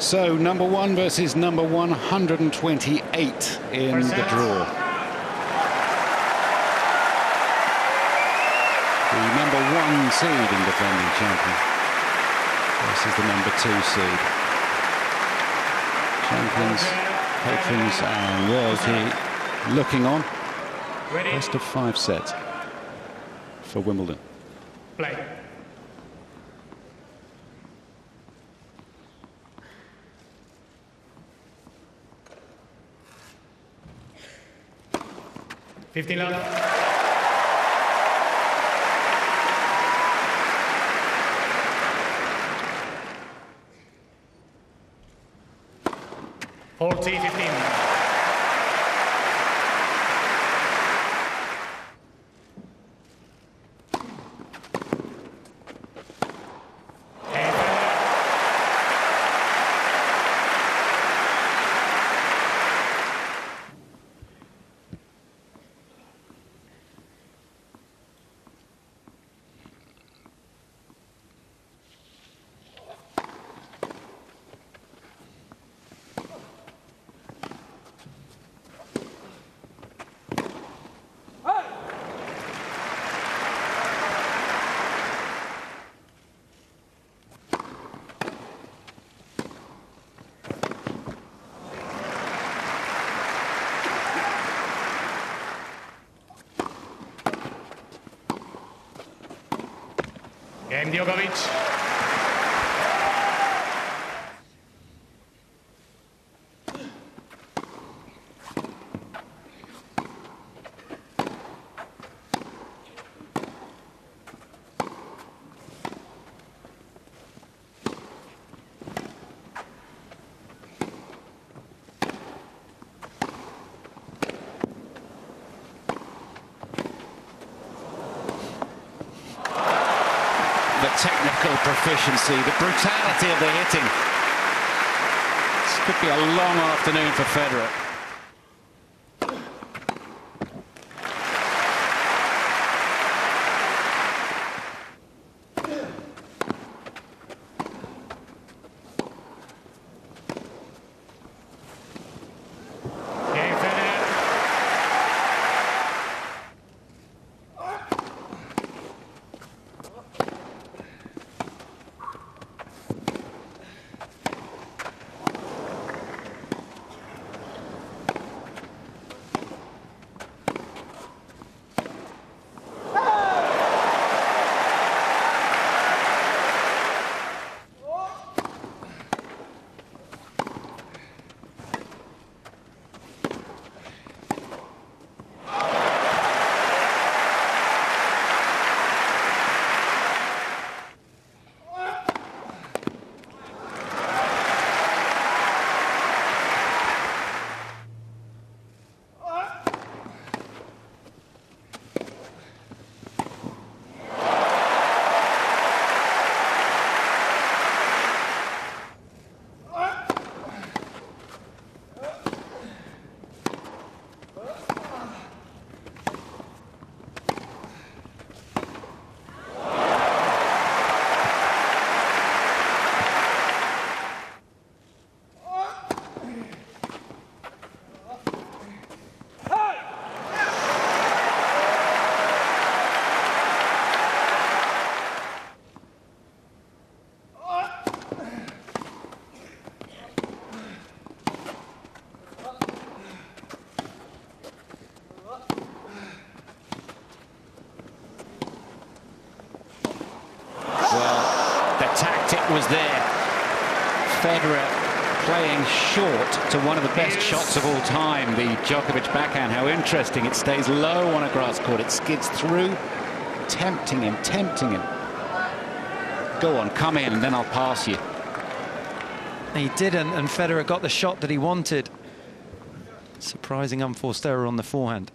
So number one versus number 128 in the draw. The number one seed in defending champion versus the number two seed. Champions, patrons and royalty looking on. Best of five sets for Wimbledon. Play. Fifteen love. Forty, fifteen. Game Djokovic. the technical brutality of the hitting. This could be a long afternoon for Federer. Federer playing short to one of the best shots of all time, the Djokovic backhand. How interesting. It stays low on a grass court. It skids through, tempting him, tempting him. Go on, come in, and then I'll pass you. He didn't, and Federer got the shot that he wanted. Surprising unforced error on the forehand.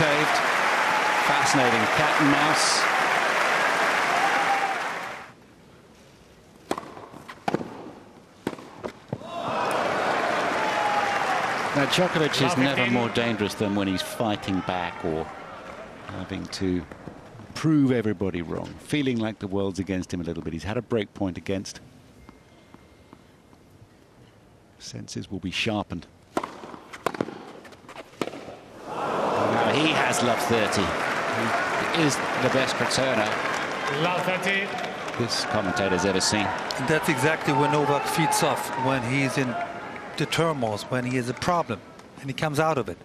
Saved. Fascinating cat and mouse. Now, Djokovic is never thing. more dangerous than when he's fighting back or having to prove everybody wrong, feeling like the world's against him a little bit. He's had a break point against. Senses will be sharpened. Now has love 30. He is the best returner Love 30. this commentator's ever seen. And that's exactly where Novak feeds off, when he's in the turmoil, when he has a problem, and he comes out of it.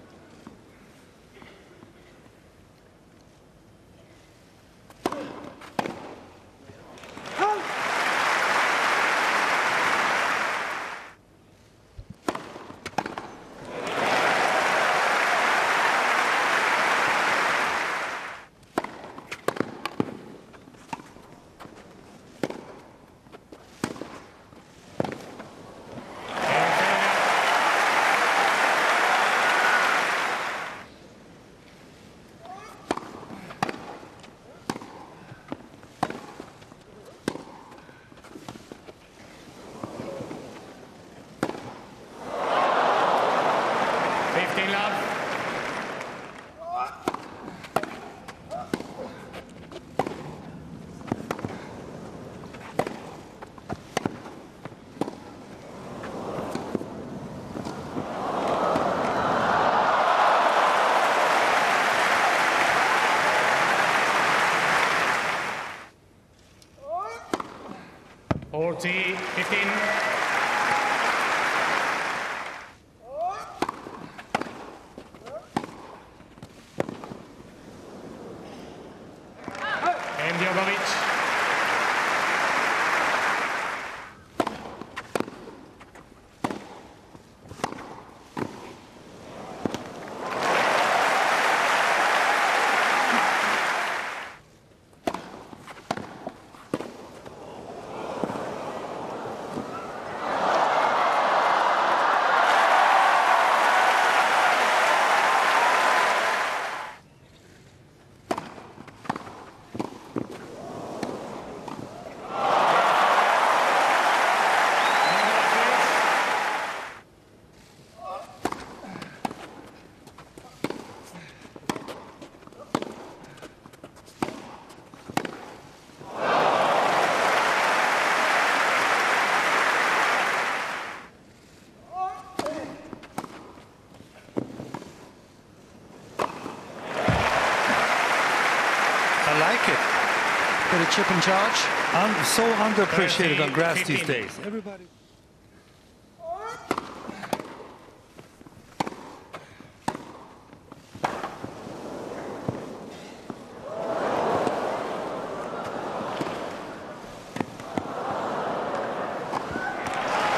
Chip and charge. I'm so underappreciated on grass these days. Everybody.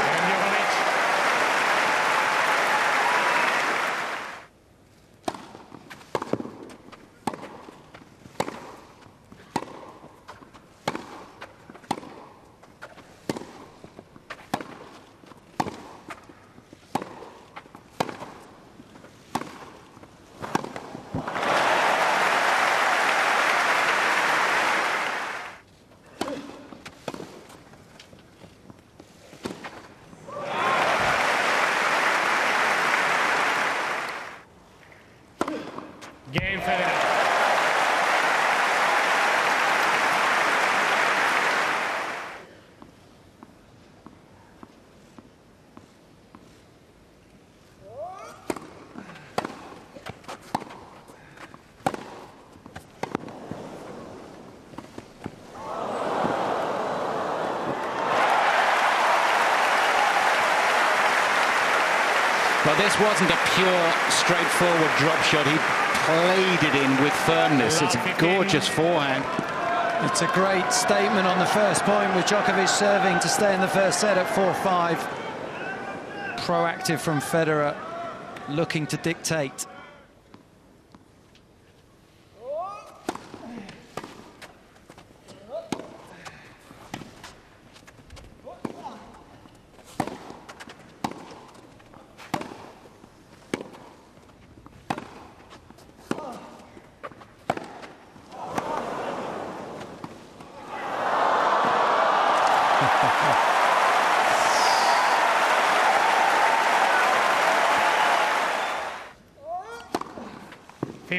And Djokovic. Game Federer. Well, this wasn't a pure, straightforward drop shot. He played it in with firmness. It's a gorgeous forehand. It's a great statement on the first point with Djokovic serving to stay in the first set at 4-5. Proactive from Federer, looking to dictate.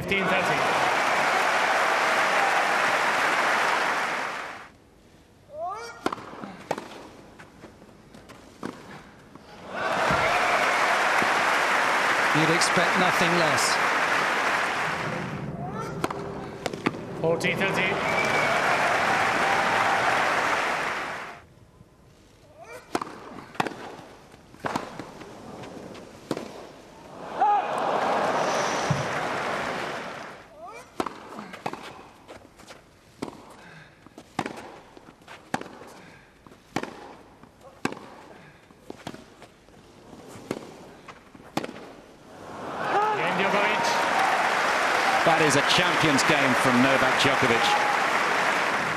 15 30. You'd expect nothing less. 40 30. Game Djokovic. That is a champion's game from Novak Djokovic.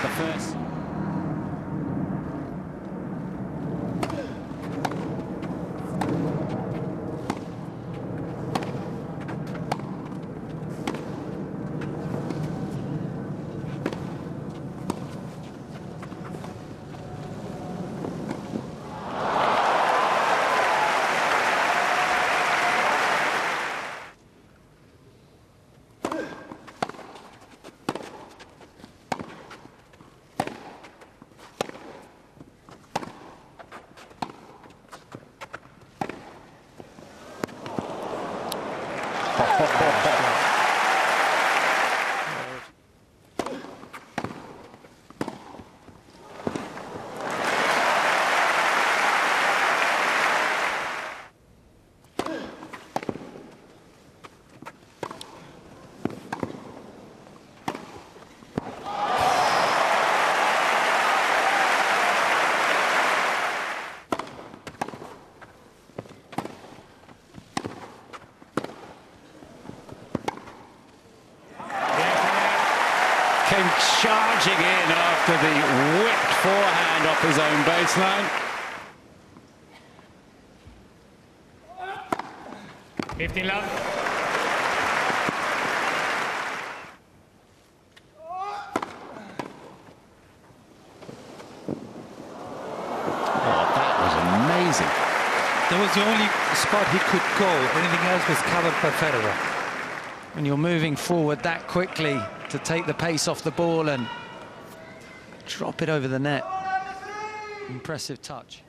The first. Game Federer. Came charging in after the whipped forehand off his own baseline. 15 love. Oh, that was amazing. That was the only spot he could go. Anything else was covered by Federer. When you're moving forward that quickly to take the pace off the ball and drop it over the net. Impressive touch.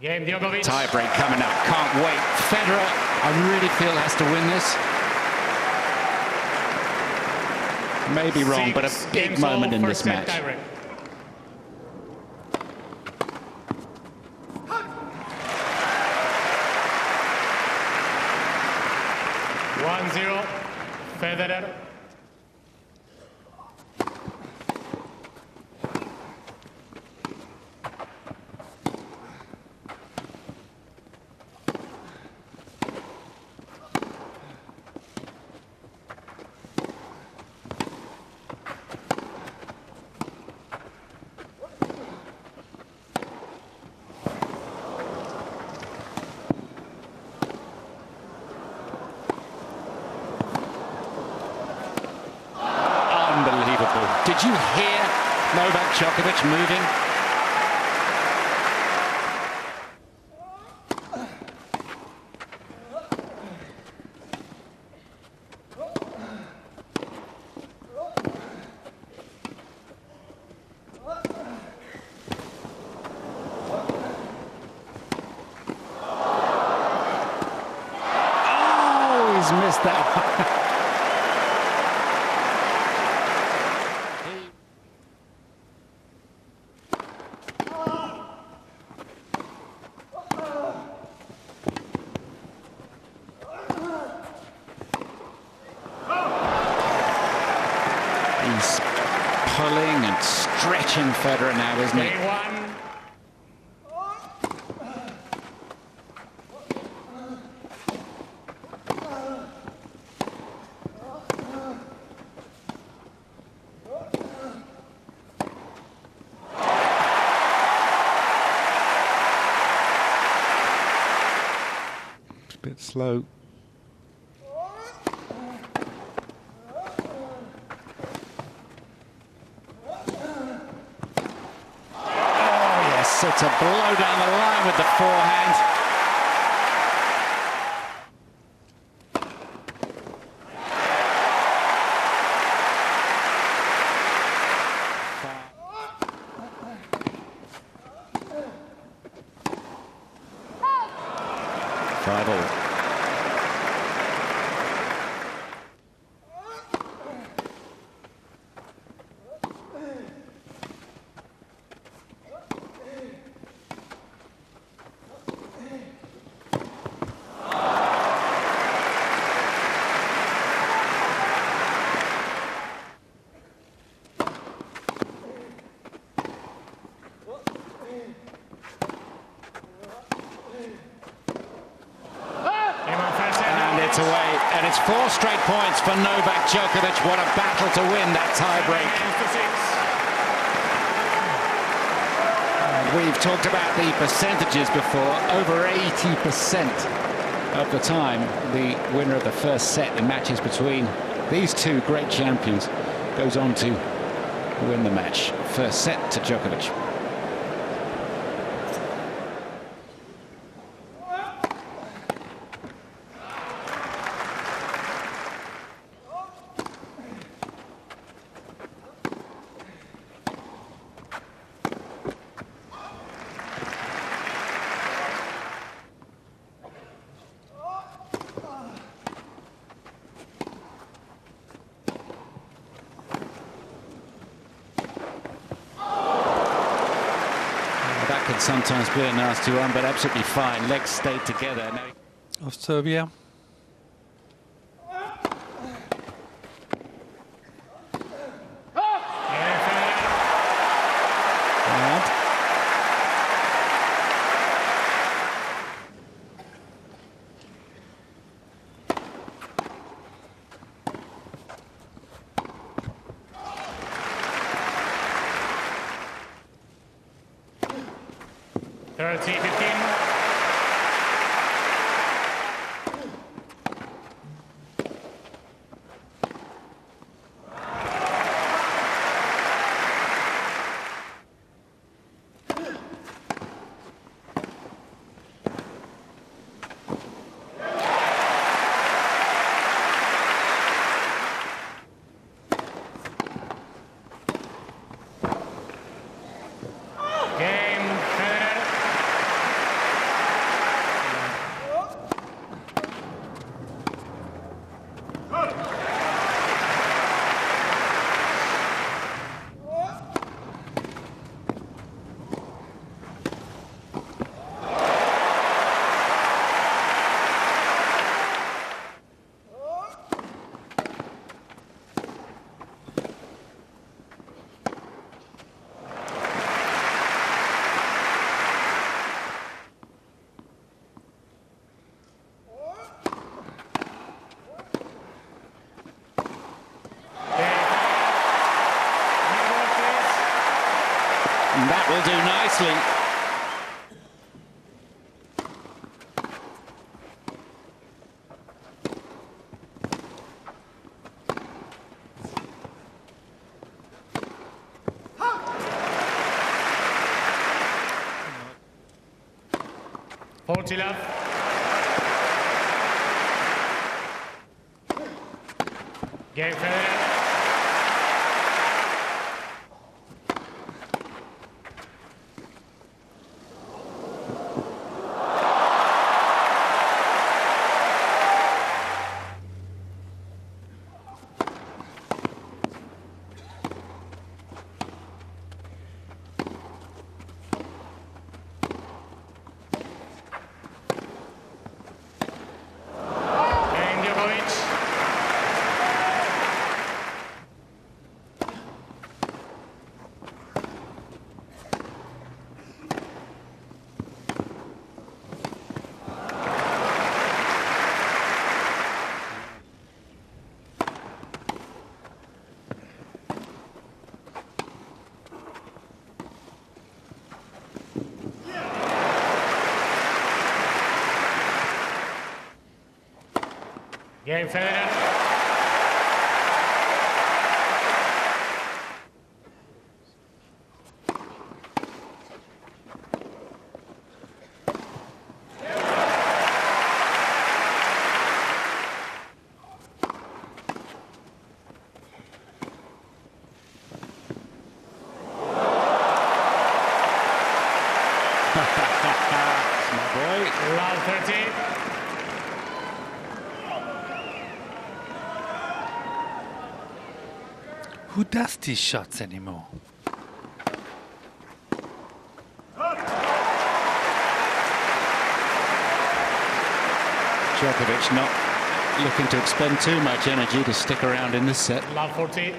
Game Djokovic. Tie break coming up. Can't wait. Federer, I really feel has to win this. Maybe wrong, but a big moment in this match. tiebreak. One zero, Federer. Unbelievable. Did you hear Novak Djokovic moving? Oh, he's missed that one. He's pulling and stretching Federer now, isn't he? It's a bit slow. Blow down the line with the forehand. Five all. Game on first set. And it's away. And it's four points for Novak Djokovic. What a battle to win that tiebreak. We've talked about the percentages before. Over 80% of the time, the winner of the first set in matches between these two great champions goes on to win the match. First set to Djokovic. Can sometimes be a nasty one, but absolutely fine. Legs stayed together. Of Serbia. Love. Game Djokovic. Game Federer. boy. Love 30. Who does these shots anymore? Djokovic not looking to expend too much energy to stick around in this set. Love 40.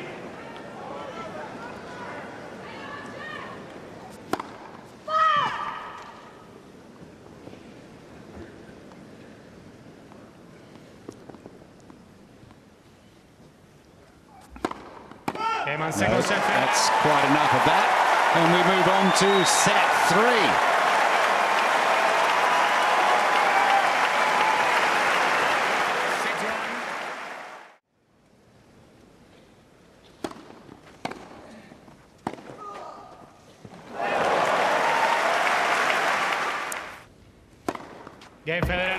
Game on second No, set. that's quite enough of that. And we move on to set three. Six one. Game Federer.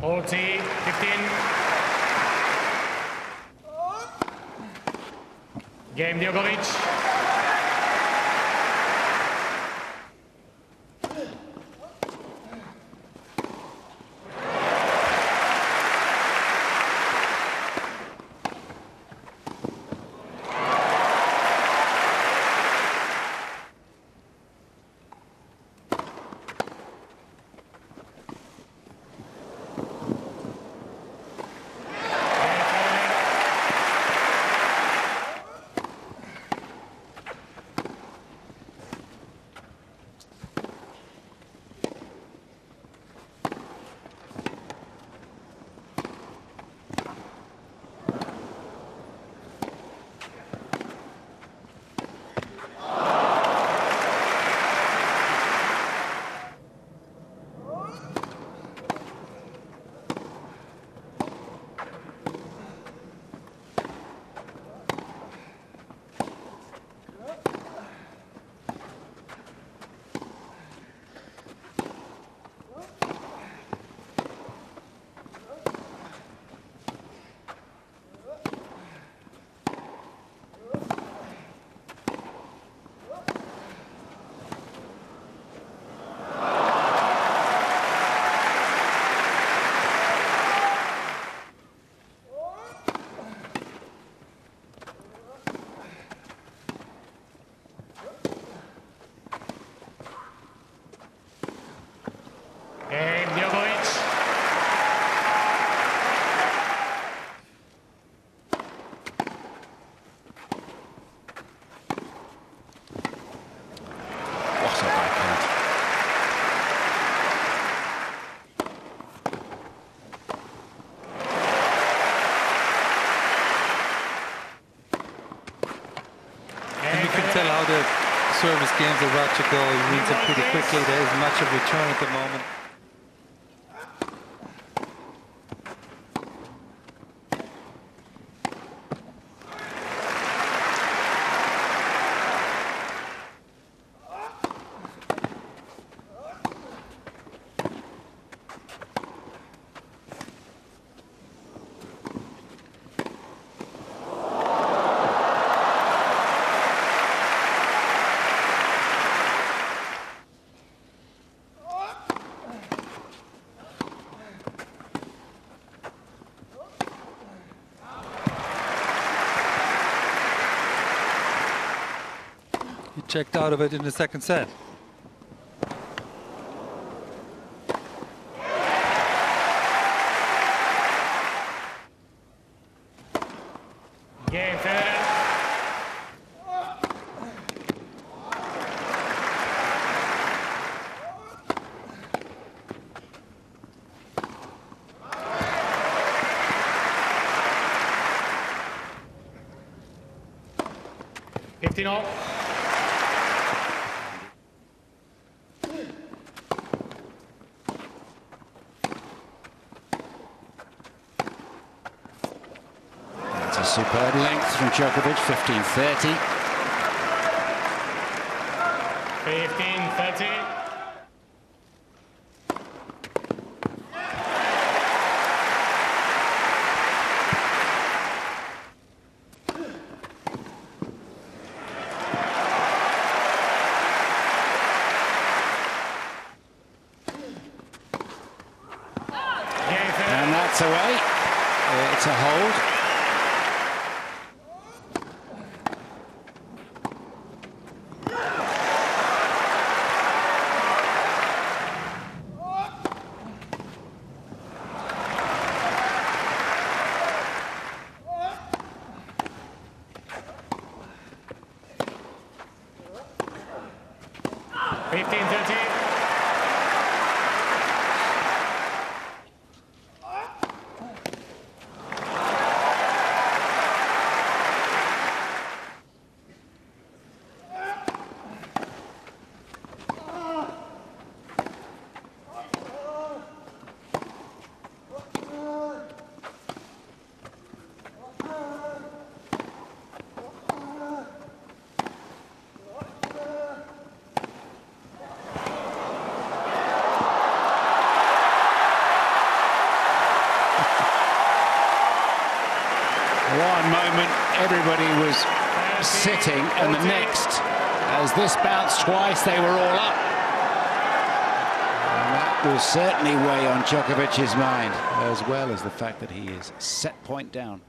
Forty, fifteen. Game how the service games to go. He reads it pretty quickly. There isn't much of a return at the moment. Checked out of it in the second set. Game Federer. Eh? Fifteen all. Superb length from Djokovic, 15-30. 15-30. And that's away. Uh, It's a hold. Fifteen thirty. One moment, everybody was sitting, and the next, as this bounced twice, they were all up. And that will certainly weigh on Djokovic's mind, as well as the fact that he is set point down.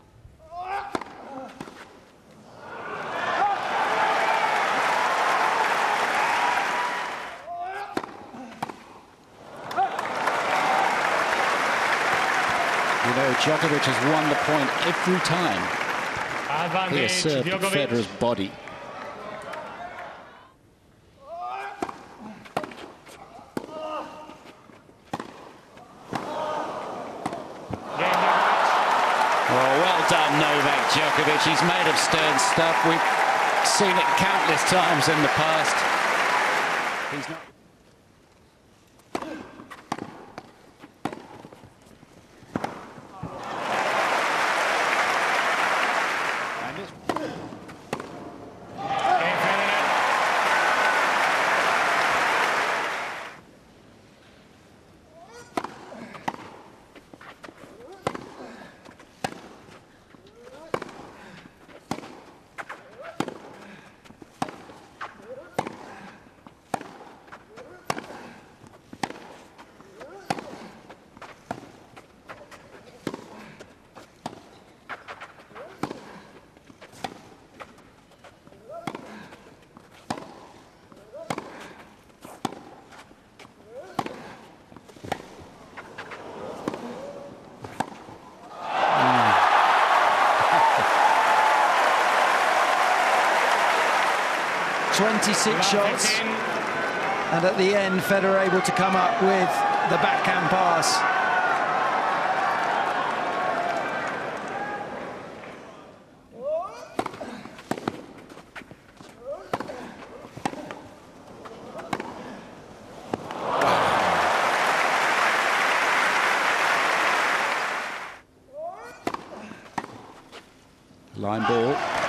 You know, Djokovic has won the point every time Advantage served Djokovic. Federer's body. Well, well done, Novak Djokovic. He's made of stern stuff. We've seen it countless times in the past. He's not. 86 shots. And at the end, Federer able to come up with the backhand pass. Line ball.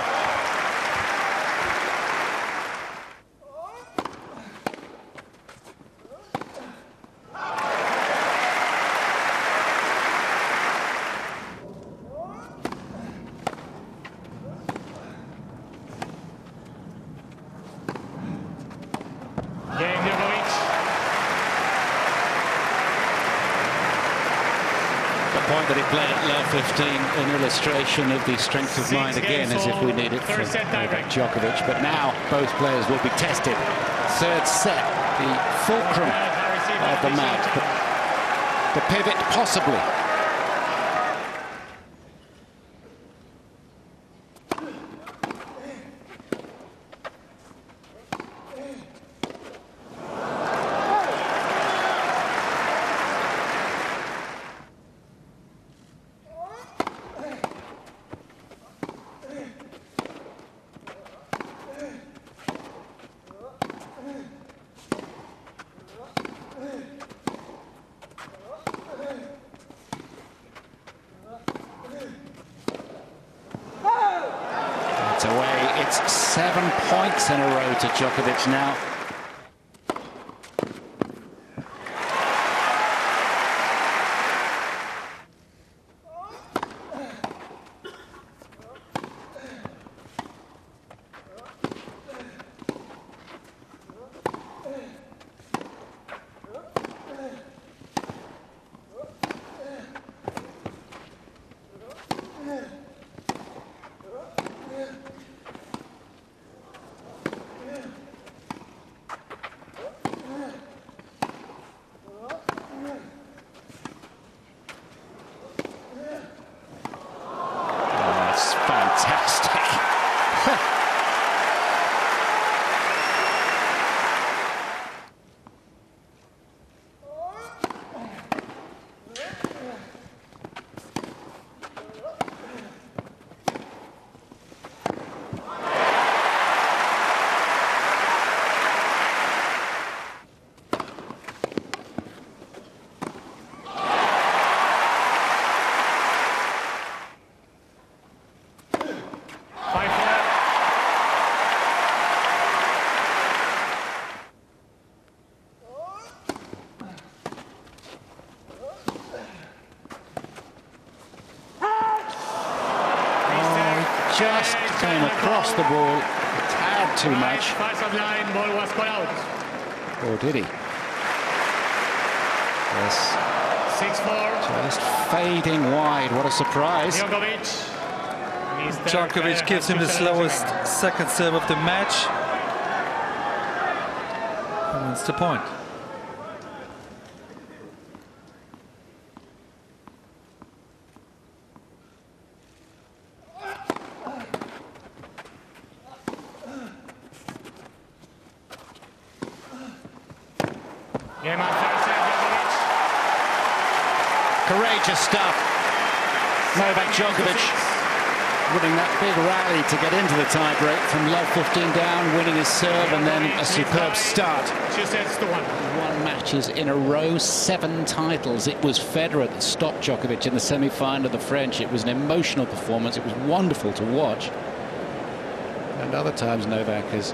An illustration of the strength of mind again, as if we need it from Novak. Djokovic. But now both players will be tested. Third set, the fulcrum of the match. The pivot, possibly. The ball a tad too much. Pass of line, ball was called out. Or did he? Yes, Six four. just fading wide. What a surprise. Djokovic. Djokovic gives him the slowest second serve of the match. And wins the point. Game on third set, Djokovic. Courageous stuff. Novak Djokovic winning that big rally to get into the tiebreak from love 15 down, winning his serve and then a superb start. Two sets to one. One matches in a row, seven titles. It was Federer that stopped Djokovic in the semi-final of the French. It was an emotional performance. It was wonderful to watch. And other times Novak has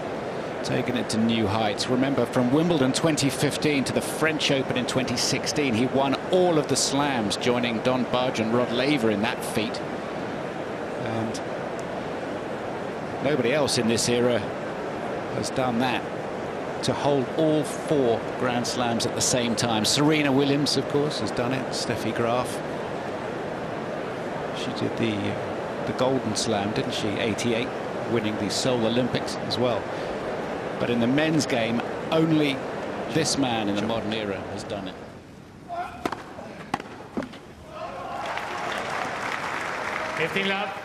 taken it to new heights. Remember, from Wimbledon 2015 to the French Open in 2016, he won all of the slams, joining Don Budge and Rod Laver in that feat. And nobody else in this era has done that to hold all four Grand Slams at the same time. Serena Williams, of course, has done it. Steffi Graf. She did the the Golden Slam, didn't she? 88, winning the Seoul Olympics as well. But in the men's game, only this man in the modern era has done it. Fifteen love.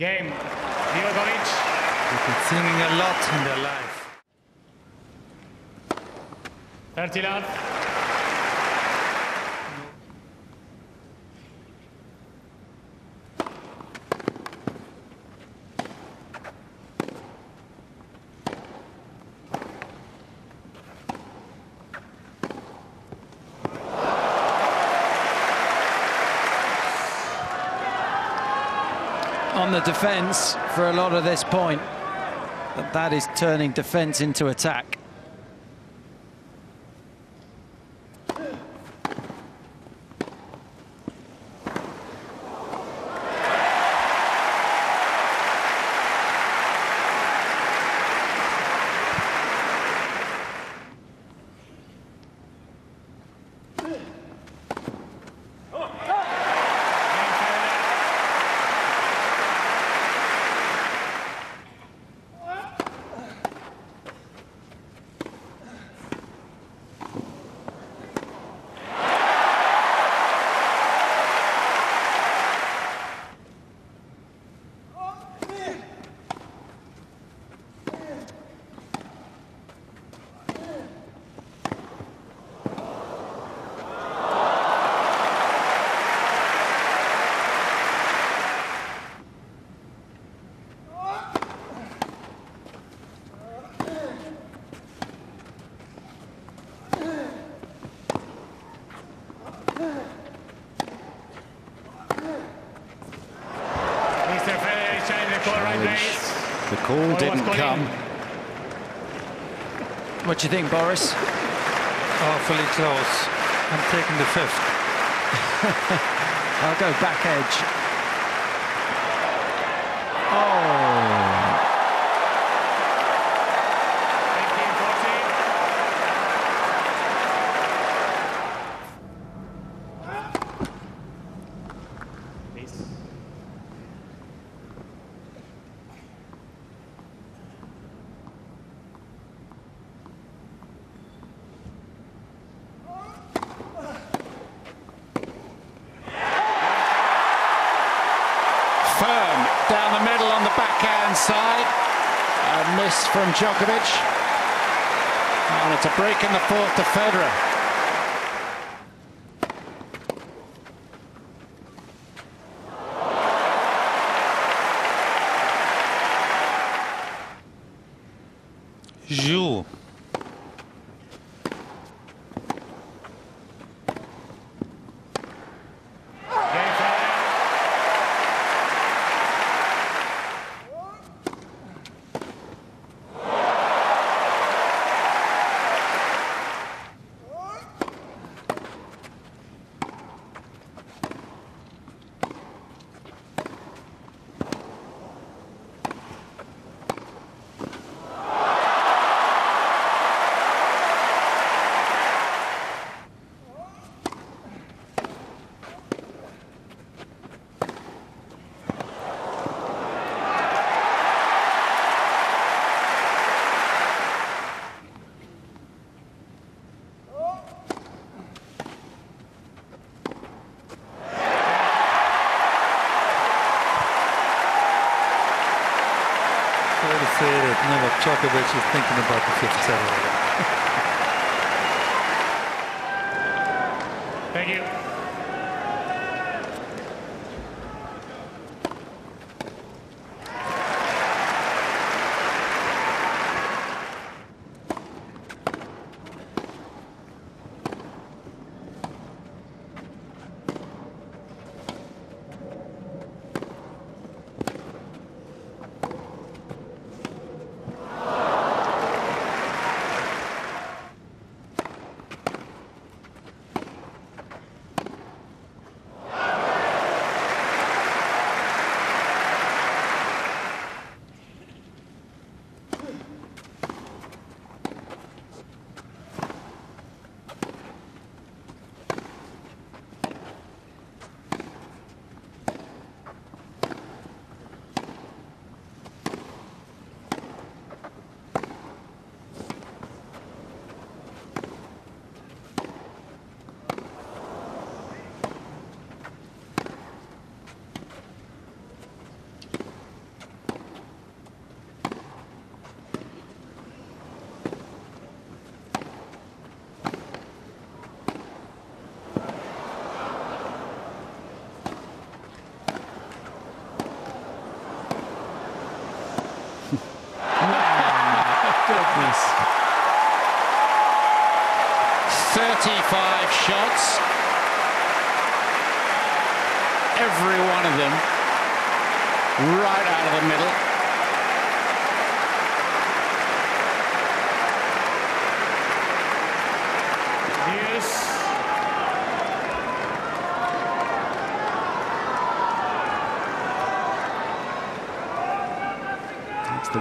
Game. Djokovic. They've been singing a lot in their life. 30 the defence for a lot of this point. That is turning defence into attack. Mr. Federer is trying to call right base. The call Ball was didn't come. What do you think, Boris? Awfully close. I'm taking the fifth. I'll go back edge. Djokovic is thinking about the fifth set already.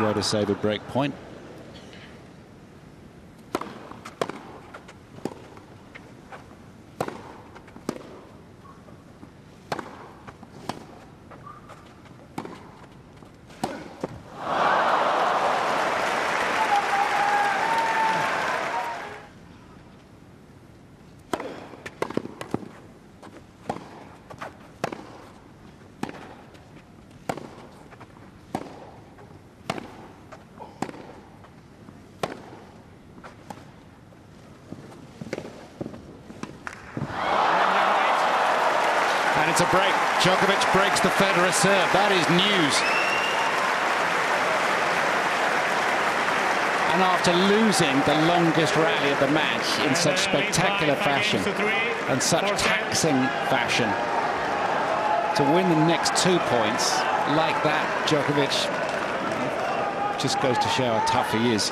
To save a break point. And it's a break. Djokovic breaks the Federer serve. That is news. And after losing the longest rally of the match in such spectacular fashion and such taxing fashion, to win the next two points like that, Djokovic just goes to show how tough he is.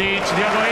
Djokovic is shining a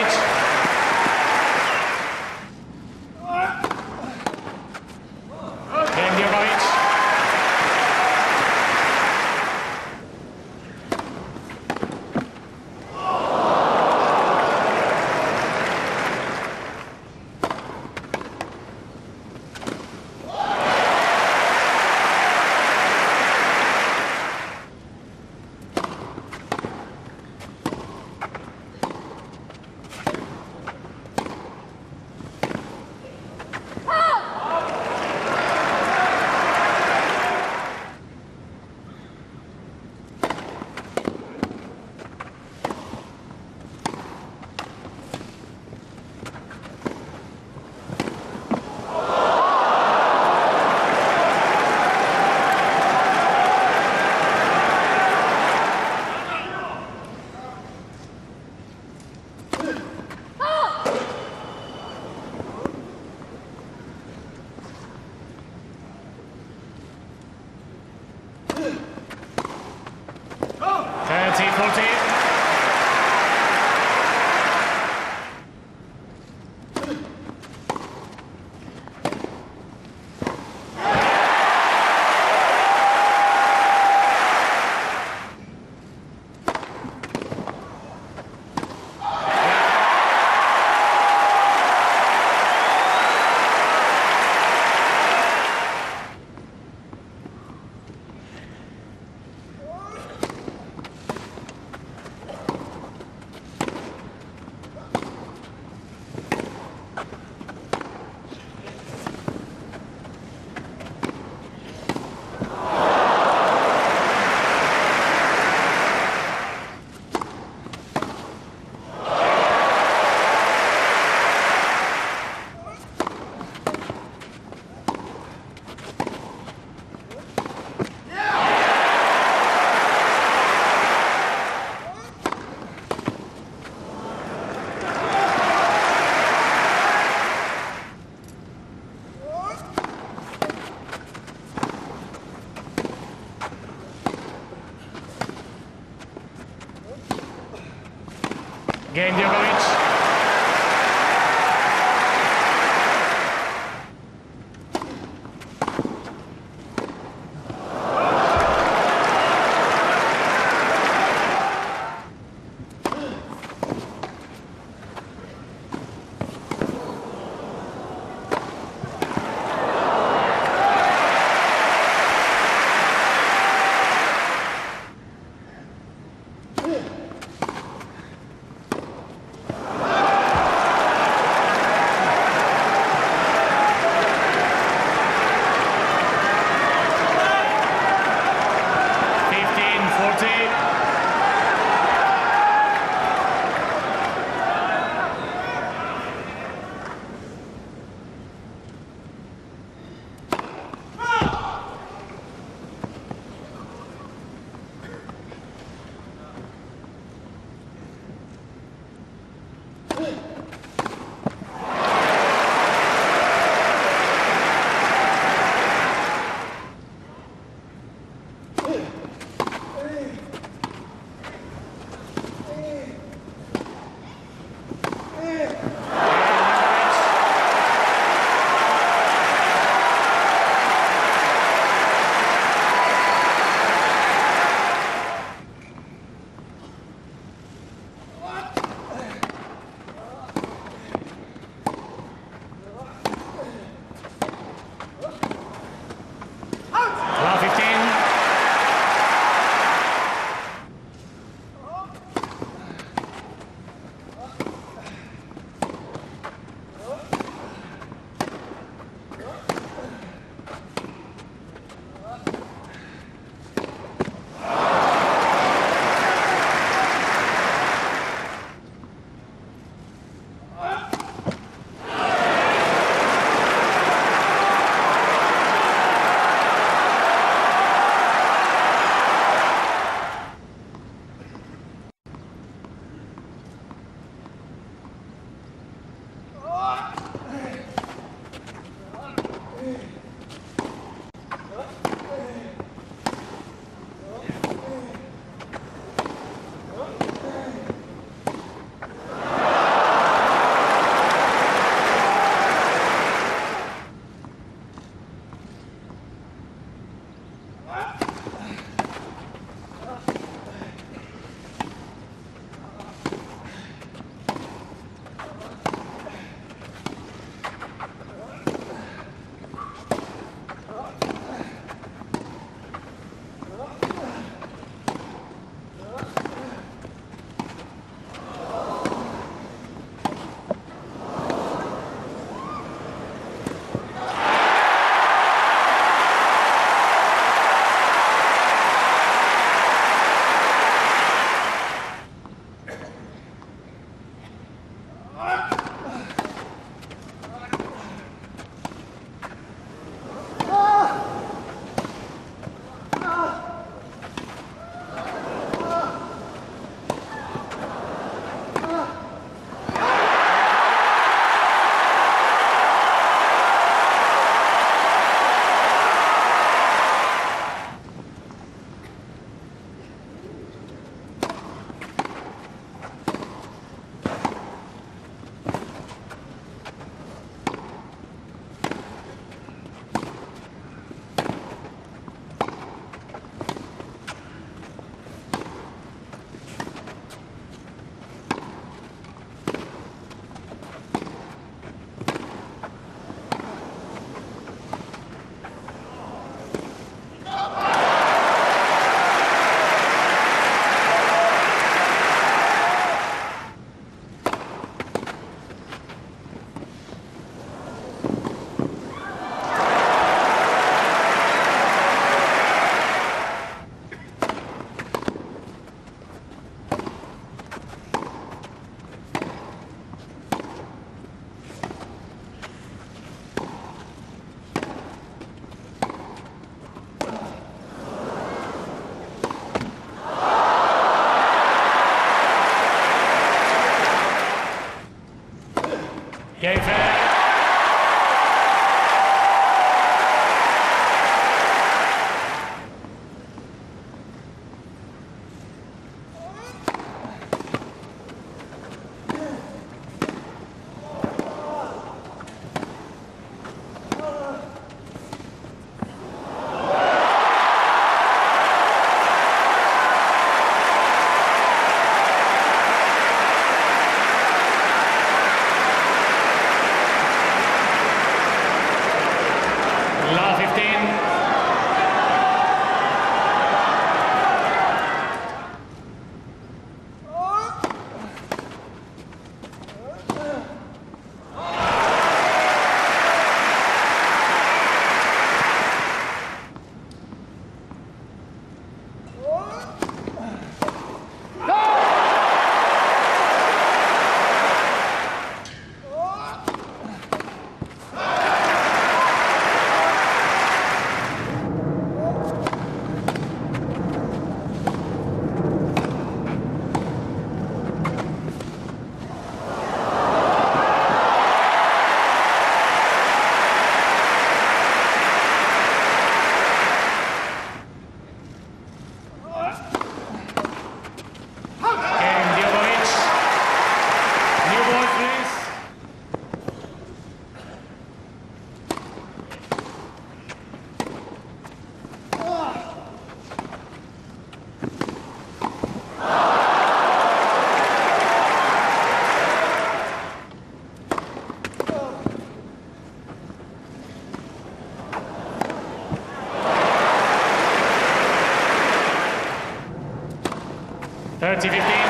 30 15.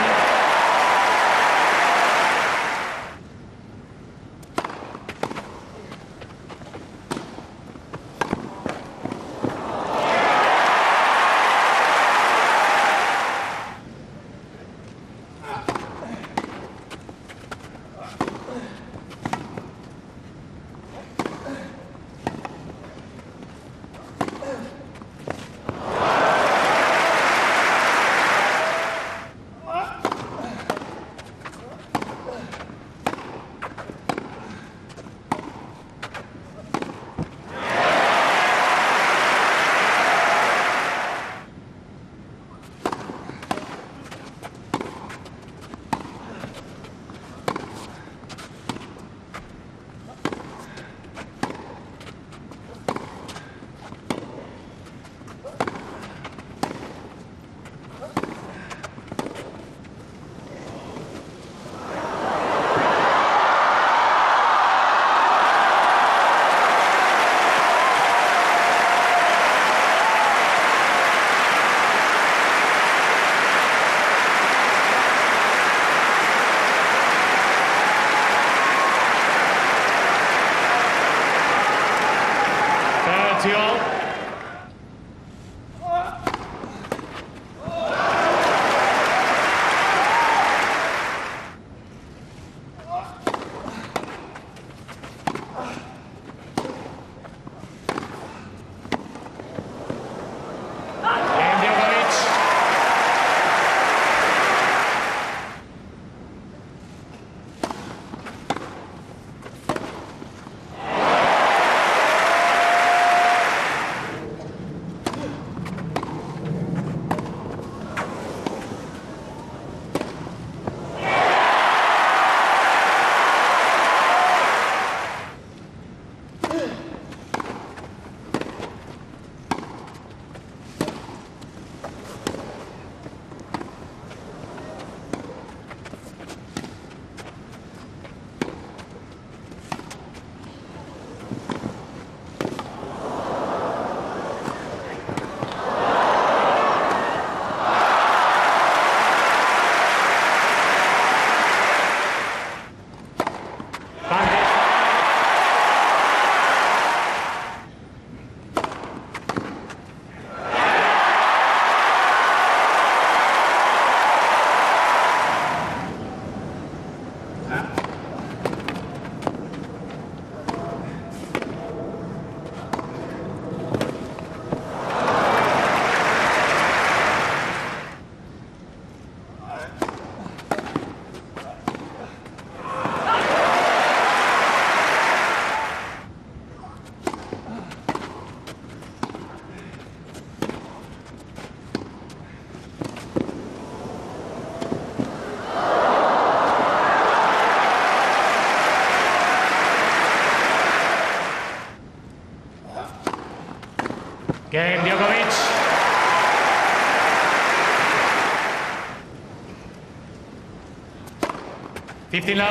Fifteen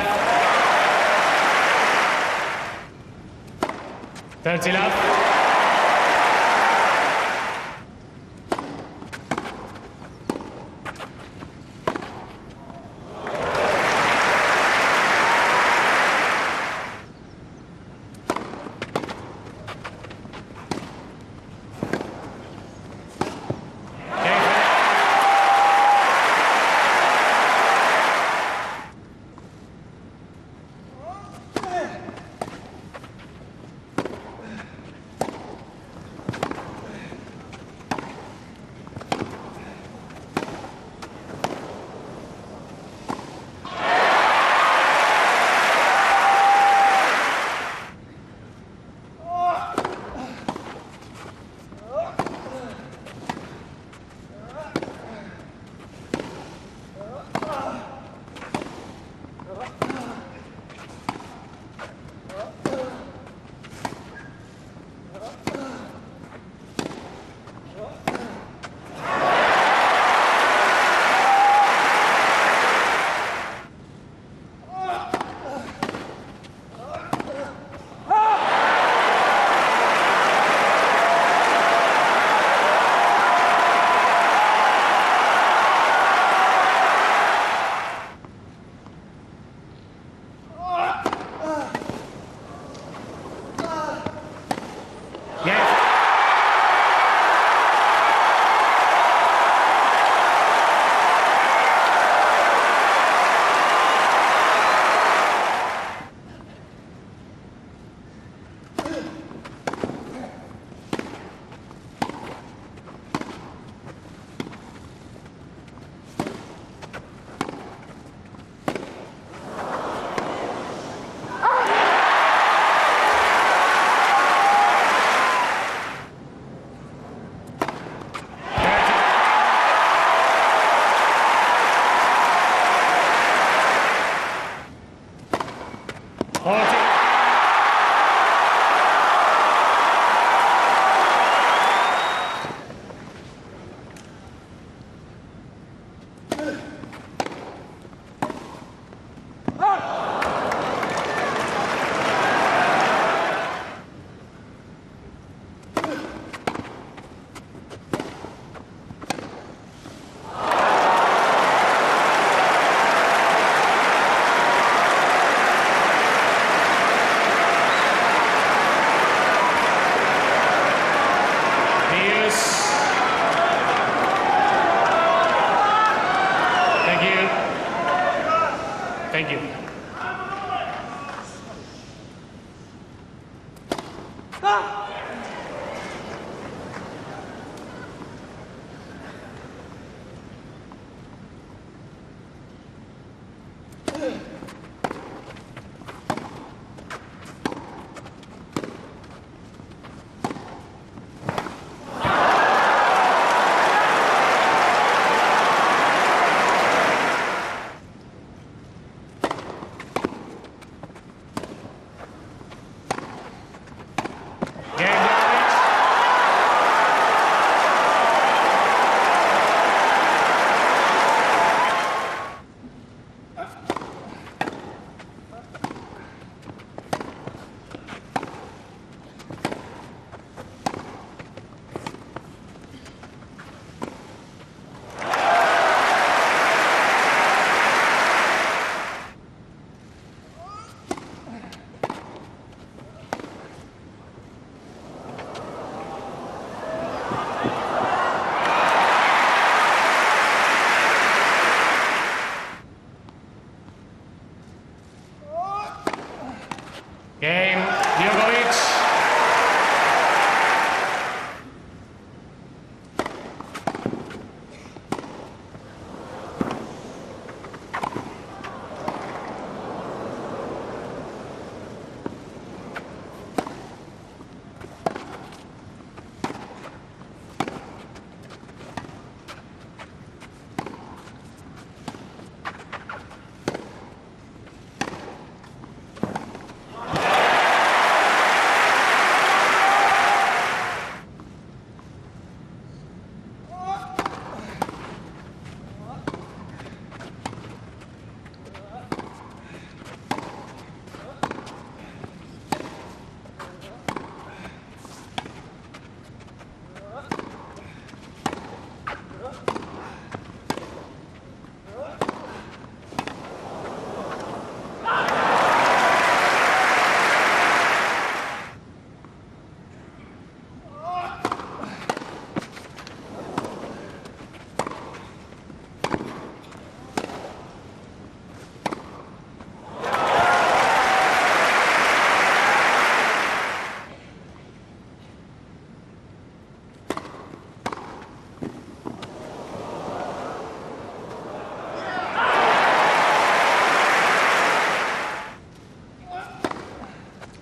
love.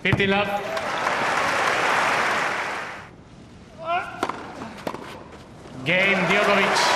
15 love. Game Djokovic.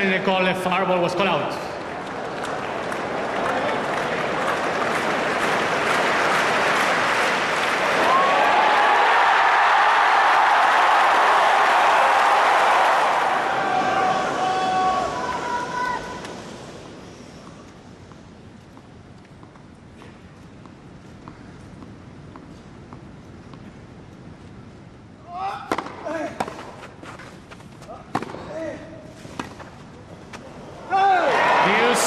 Is the call. The fireball was called out. Hughes.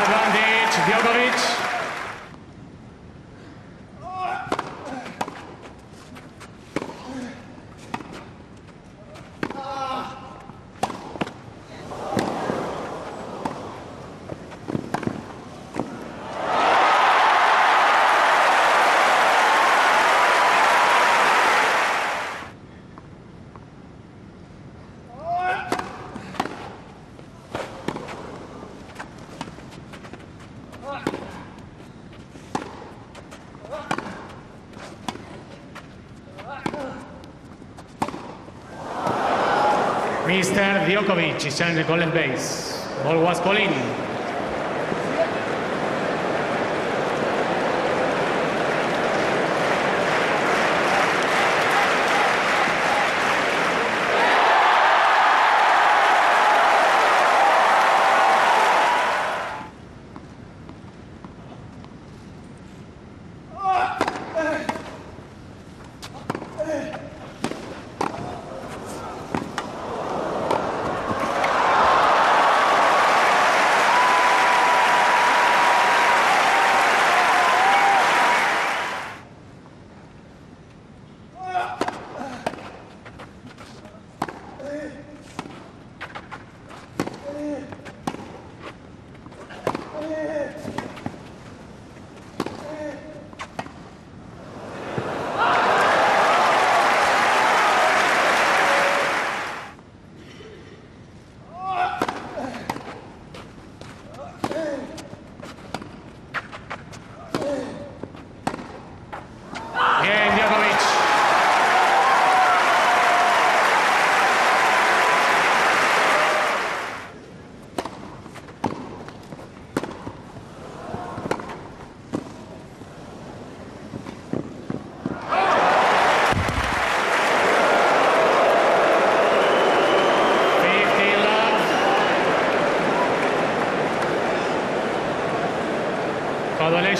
Advantage, Djokovic. Mr. Djokovic is challenging the call left base. Ball was called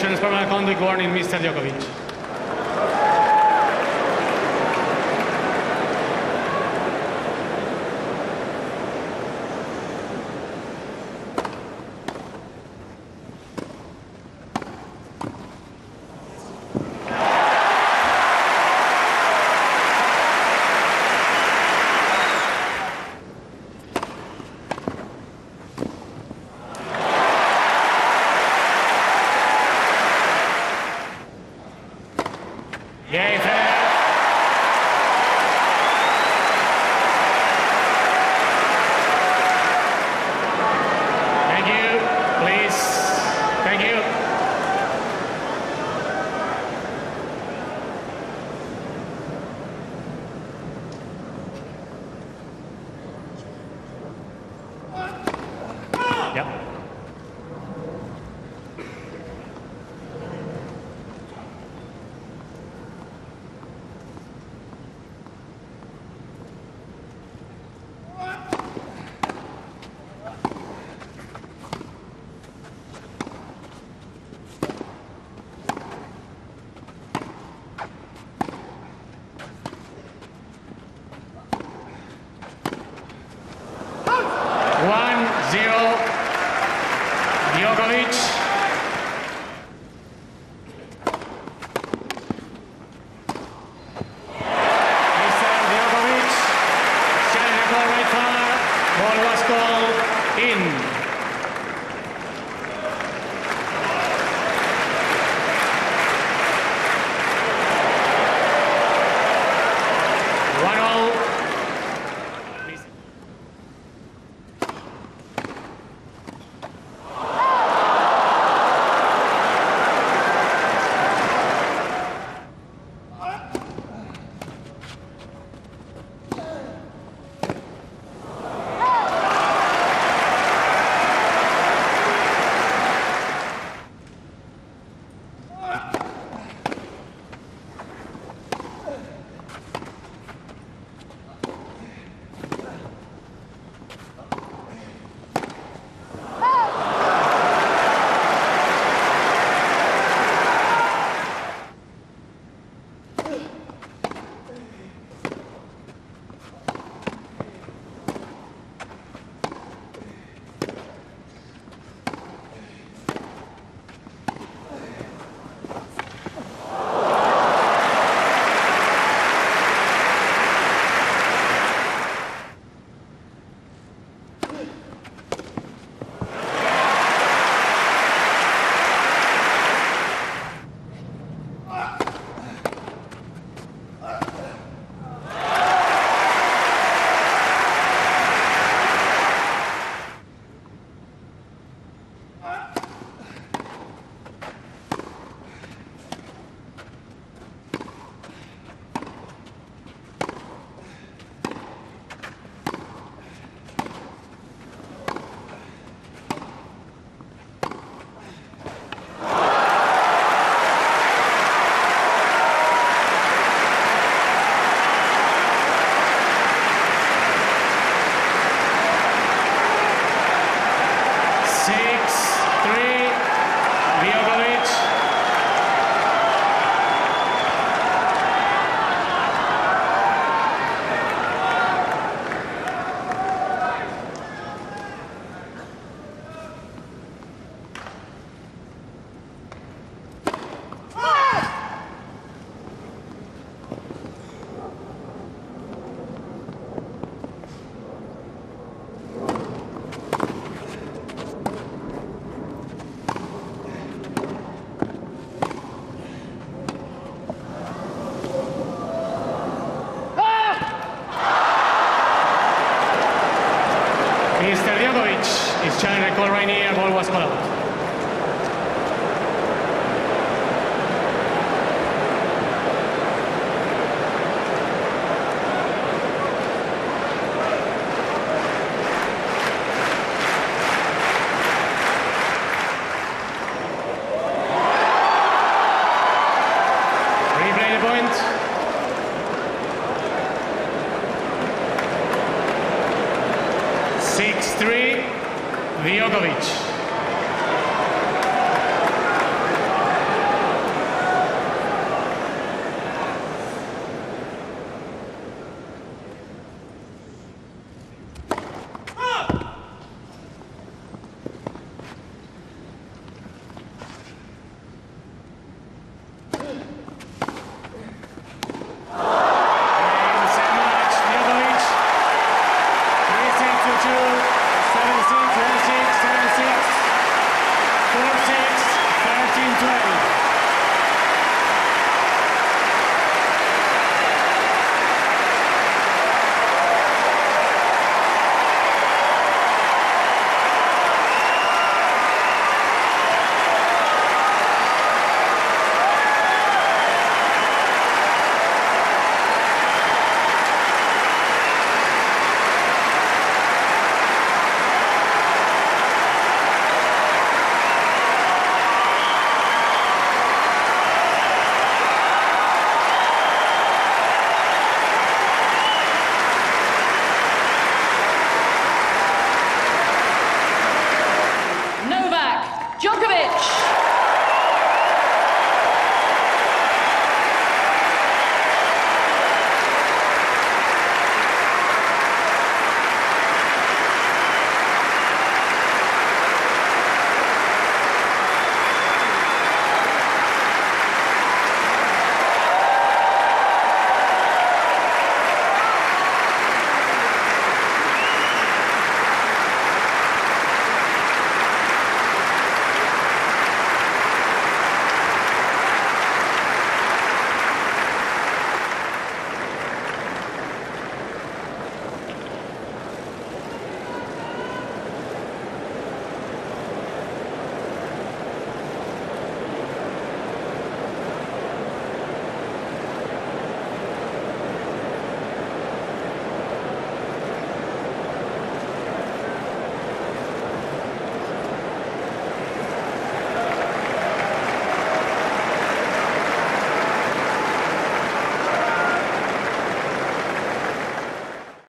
in. Violation of conduct warning, Mr. Djokovic. Viogovič.